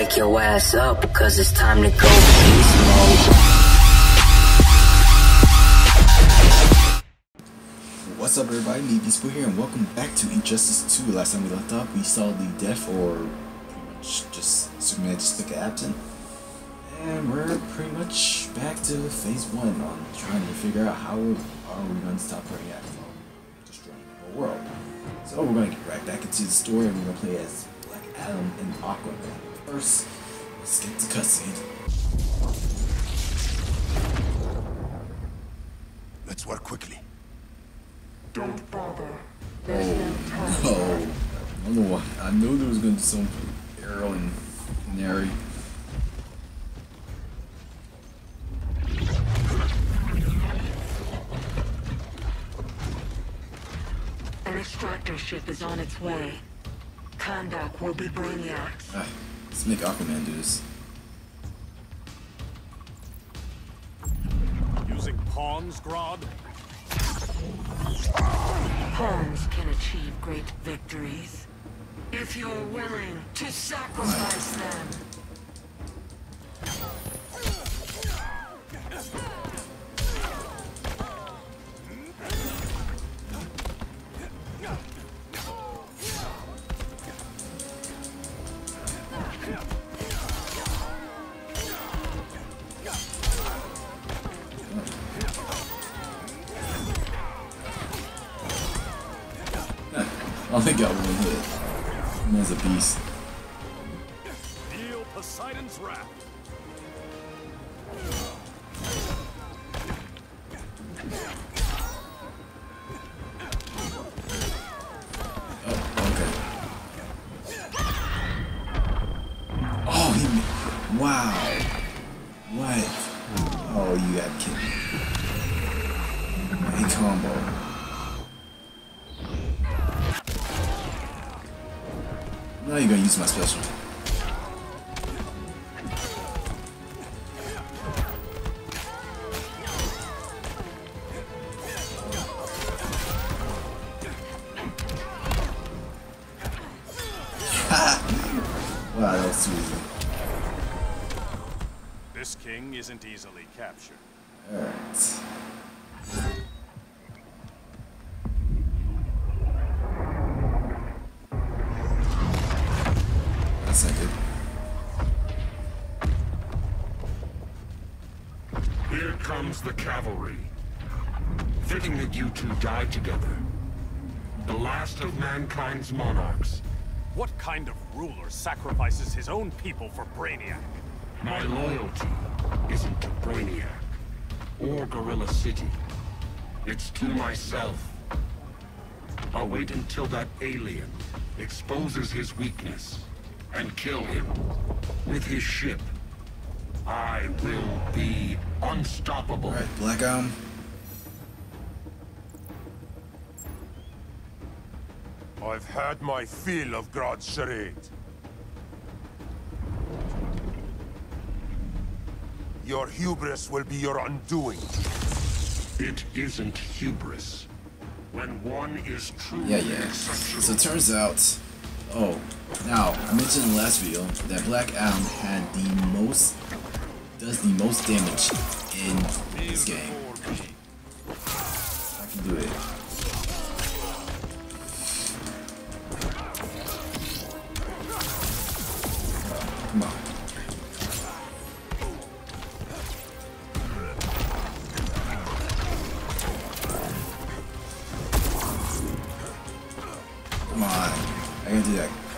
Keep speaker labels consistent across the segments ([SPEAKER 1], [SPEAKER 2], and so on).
[SPEAKER 1] wake your ass up because it's time to go beast mode.
[SPEAKER 2] What's up everybody, me Beastboy here and welcome back to Injustice 2. Last time we left off, we saw the death or pretty much just Superman just took an absent. And we're pretty much back to phase 1 on trying to figure out how are we going to stop Brainiac from destroying the whole world. So we're going to get right back into the story and we're going to play as Black Adam and Aquaman. First, let's get the cutscene.
[SPEAKER 3] Let's work quickly.
[SPEAKER 4] Don't bother. Oh. There's no time.
[SPEAKER 2] Oh, I don't know why. I know there was going to be some Arrow and Canary.
[SPEAKER 4] An extractor ship is on its way. Kahndaq will be Brainiacs.
[SPEAKER 2] Let's make Aquaman do this.
[SPEAKER 5] Using pawns, Grodd?
[SPEAKER 4] Pawns can achieve great victories. If you're willing to sacrifice them.
[SPEAKER 2] Only got one hit. Man's a beast.
[SPEAKER 5] Feel Poseidon's wrath.
[SPEAKER 2] Oh, okay. Oh, he. Wow. What? Oh, you got kidding. A combo. Now you're gonna use my special.
[SPEAKER 6] The cavalry. Fitting that you two died together. The last of mankind's monarchs.
[SPEAKER 5] What kind of ruler sacrifices his own people for Brainiac?
[SPEAKER 6] My loyalty isn't to Brainiac or Gorilla City. It's to myself. I'll wait until that alien exposes his weakness and kill him with his ship. I will be unstoppable.
[SPEAKER 2] Alright, Black Adam.
[SPEAKER 3] I've had my fill of Grodd's charade. Your hubris will be your undoing.
[SPEAKER 6] It isn't hubris. When one is true.
[SPEAKER 2] Yeah, yeah.
[SPEAKER 6] exceptional.
[SPEAKER 2] So it turns out. Oh, now I mentioned in the last video that Black Adam had the most, does the most damage in this game. I can do it. Come on. Come on. I can do that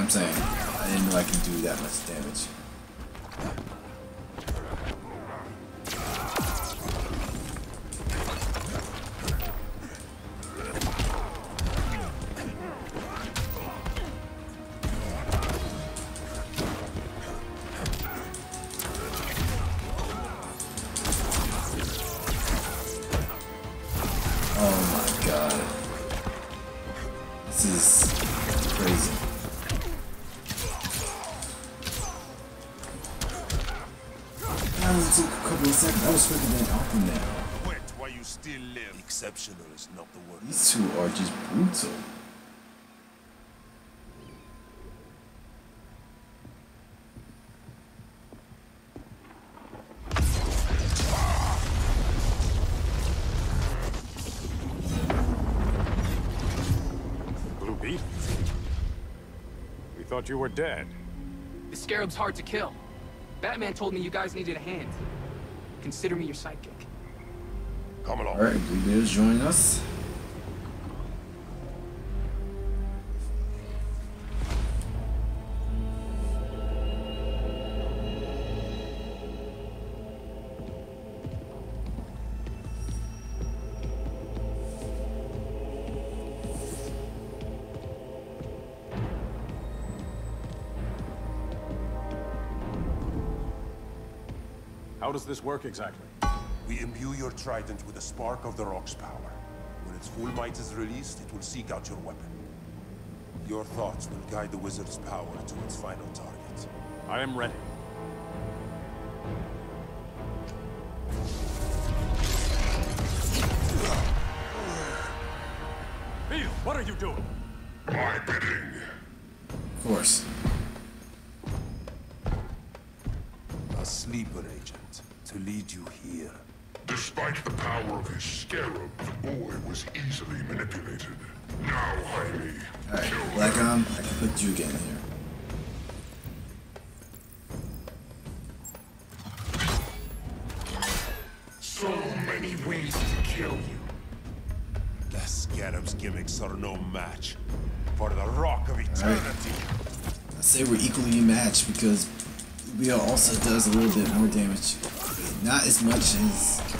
[SPEAKER 2] I'm saying, I didn't know I can do that much damage. That only took a couple of seconds. I was freaking that Aquaman.
[SPEAKER 5] Quick,
[SPEAKER 3] you still live. Exceptional is not the word.
[SPEAKER 2] These two are just brutal.
[SPEAKER 5] Blue Beetle? We thought you were dead.
[SPEAKER 7] The Scarab's hard to kill. Batman told me you guys needed a hand. Consider me your sidekick.
[SPEAKER 3] Come along.
[SPEAKER 2] Alright, Blue Beetle's joining us.
[SPEAKER 5] How does this work exactly?
[SPEAKER 3] We imbue your trident with a spark of the rock's power. When its full might is released, it will seek out your weapon. Your thoughts will guide the wizard's power to its final target.
[SPEAKER 5] I am ready. Beetle, what are you doing?
[SPEAKER 6] My bidding.
[SPEAKER 2] Of course.
[SPEAKER 6] Power of his scarab, the boy was easily manipulated. Now, Jaime,
[SPEAKER 2] Alright, Black Arm, I can put you again here.
[SPEAKER 6] so many ways to kill you.
[SPEAKER 3] The Scarab's gimmicks are no match for the Rock of Eternity.
[SPEAKER 2] I say we're equally matched because Leo also does a little bit more damage. Not as much as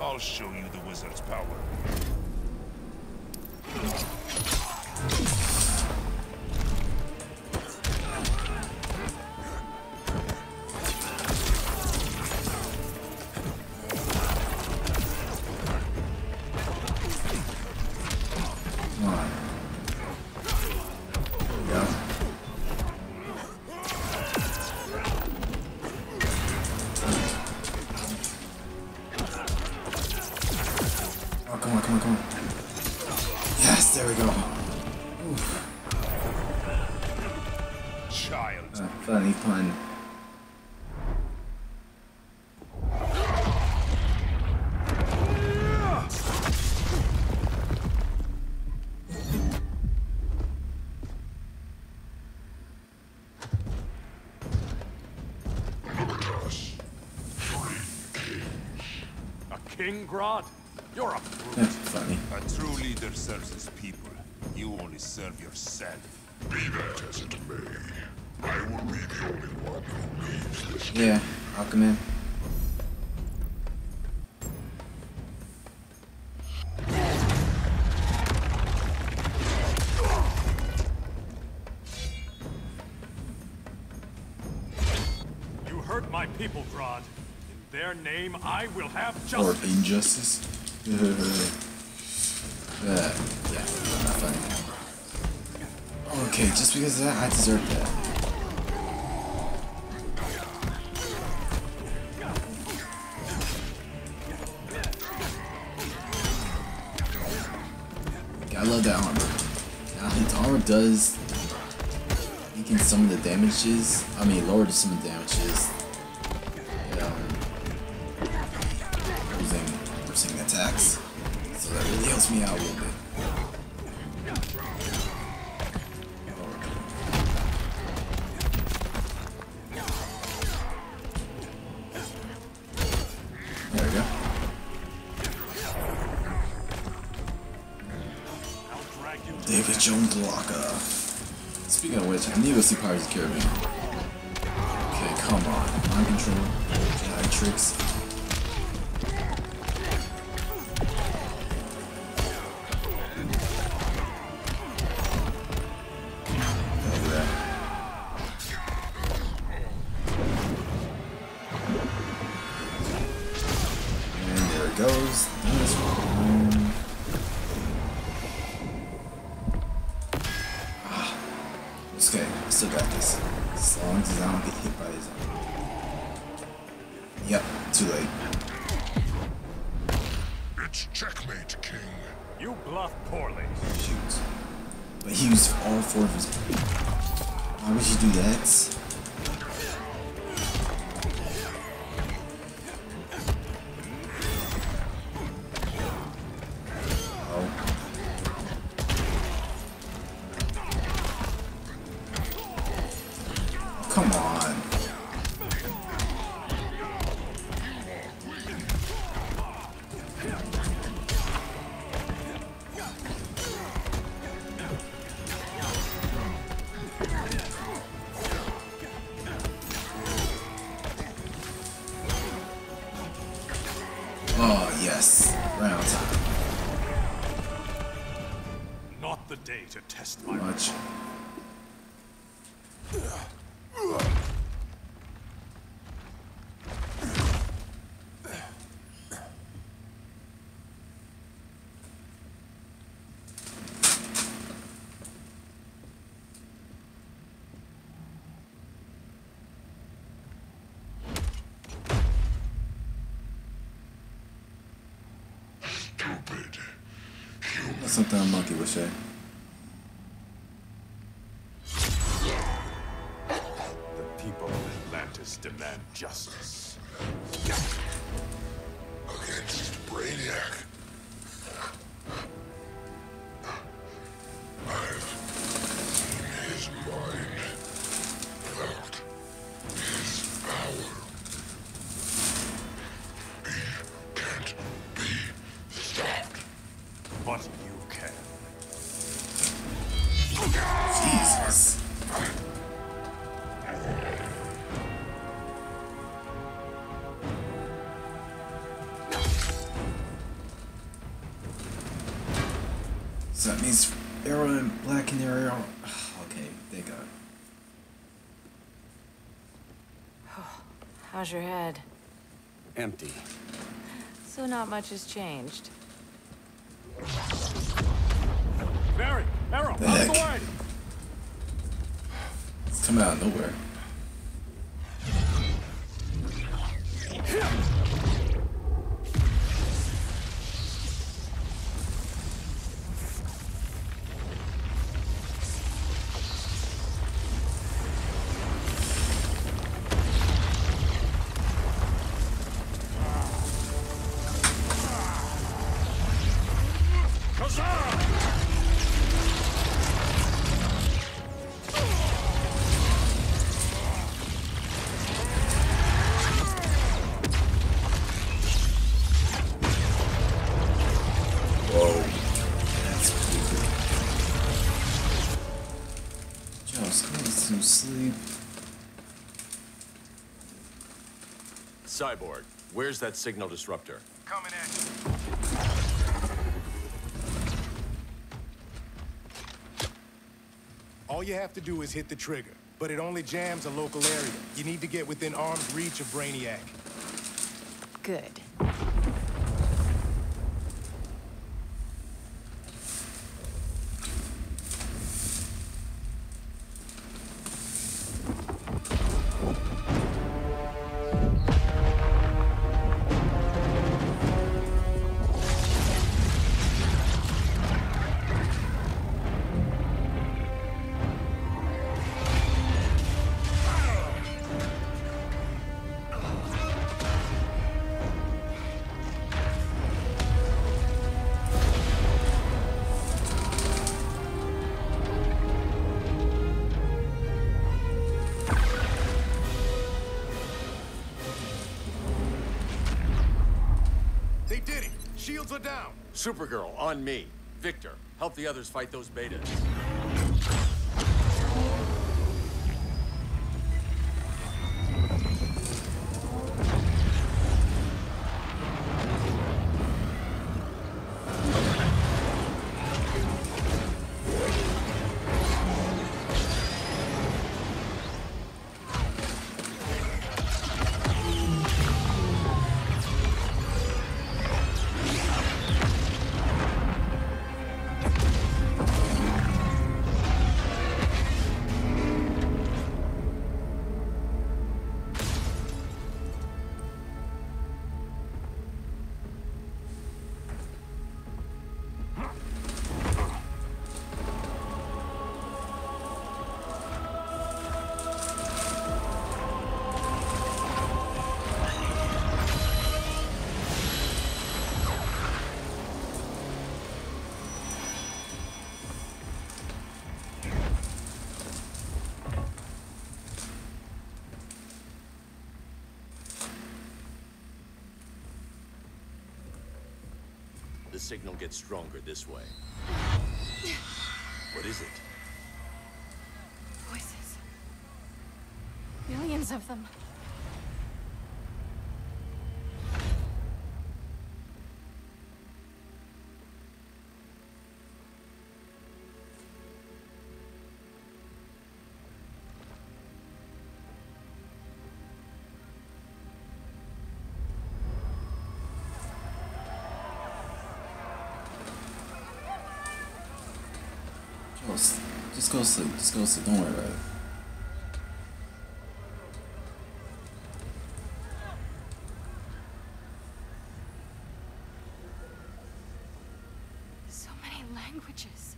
[SPEAKER 3] I'll show you the wizard's power.
[SPEAKER 2] We go.
[SPEAKER 3] Child.
[SPEAKER 2] Uh, funny pun.
[SPEAKER 5] A king, Grodd? You're a.
[SPEAKER 3] A true leader serves his people. You only serve yourself.
[SPEAKER 6] Be that as it may, I will be the only one who leaves this
[SPEAKER 2] Yeah, I'll come in.
[SPEAKER 5] You hurt my people, Grodd. In their name, I will have justice.
[SPEAKER 2] Or
[SPEAKER 5] justice.
[SPEAKER 2] injustice. Yeah, not funny. Okay, just because of that, I deserve that. I love that armor. Now his armor does weaken some of the damages. I mean lower some of the damages helps me out a little bit. Davy Jones' Locker. Speaking of which, I need to see Pirates of the Caribbean. Okay, come on. Mind control. Tricks. He used all four of his. Why would you do that?
[SPEAKER 5] Day to test my
[SPEAKER 2] Much.
[SPEAKER 8] Stupid.
[SPEAKER 2] That's something a monkey would say.
[SPEAKER 5] Demand justice.
[SPEAKER 8] Against Brainiac.
[SPEAKER 2] Okay, thank God.
[SPEAKER 4] How's your head?
[SPEAKER 9] Empty.
[SPEAKER 4] So not much has changed.
[SPEAKER 5] Barry, Arrow,
[SPEAKER 2] The
[SPEAKER 5] out of the way!
[SPEAKER 2] It's coming out of nowhere.
[SPEAKER 9] Cyborg, where's that signal disruptor?
[SPEAKER 5] Coming at
[SPEAKER 10] All you have to do is hit the trigger, but it only jams a local area. You need to get within arm's reach of Brainiac.
[SPEAKER 4] Good.
[SPEAKER 11] Shields are down.
[SPEAKER 9] Supergirl, on me. Victor, help the others fight those betas. The signal gets stronger this way. What is it?
[SPEAKER 12] Voices. Millions of them.
[SPEAKER 2] Just, go sleep. Just go sleep. Don't worry about it.
[SPEAKER 12] So many languages.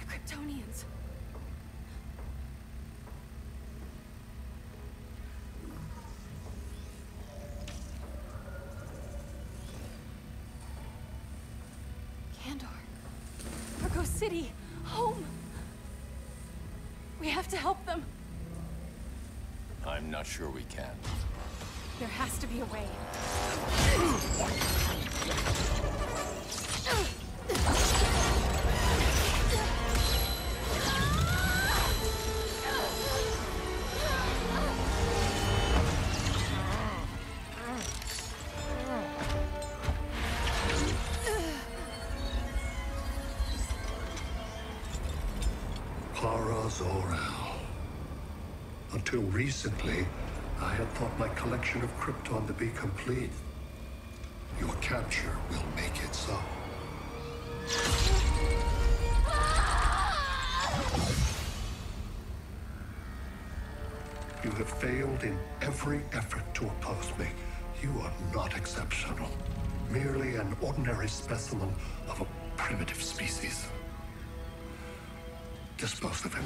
[SPEAKER 12] The Kryptonians. Have to help them.
[SPEAKER 9] I'm not sure we can.
[SPEAKER 12] There has to be a way.
[SPEAKER 10] Kara Zor-El. Until recently, I had thought my collection of Krypton to be complete. Your capture will make it so. You have failed in every effort to oppose me. You are not exceptional. Merely an ordinary specimen of a primitive species. Dispose of him.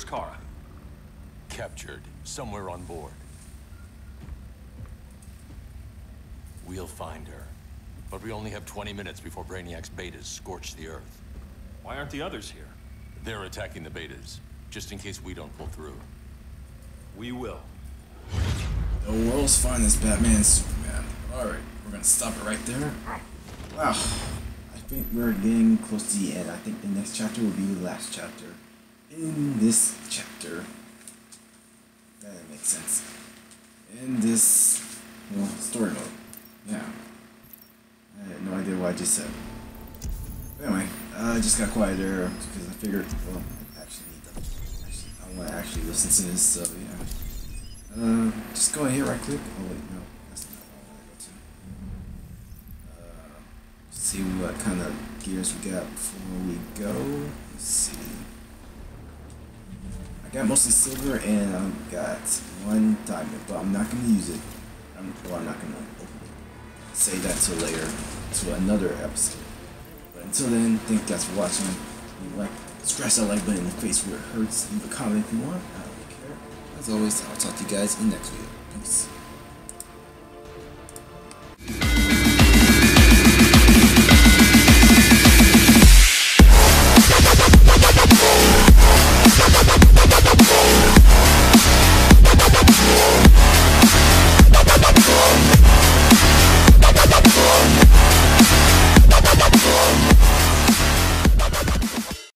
[SPEAKER 13] Where's Kara?
[SPEAKER 9] Captured, somewhere on board. We'll find her. But we only have 20 minutes before Brainiac's betas scorch the Earth.
[SPEAKER 13] Why aren't the others here?
[SPEAKER 9] They're attacking the betas, just in case we don't pull through.
[SPEAKER 13] We will.
[SPEAKER 2] The world's finest Batman Superman. Alright, we're gonna stop it right there. Wow. I think we're getting close to the end. I think the next chapter will be the last chapter. In this chapter. That makes sense. In this well, story mode. Yeah. I had no idea what I just said. But anyway, I just got quiet there because I figured, well, I actually need to. Actually, I want to actually listen to this, so yeah. Uh, just go ahead, right click. Oh wait, no, that's not what I go to. Uh, see what kind of gears we got before we go. Let's see. I got mostly silver and I've got one diamond, but I'm not gonna use it. I'm, well, I'm not gonna say that till later, to another episode. But until then, thank you guys for watching. If you like, scratch that like button in the face where it hurts. Leave a comment if you want. I don't care. As always, I'll talk to you guys in the next video. Peace.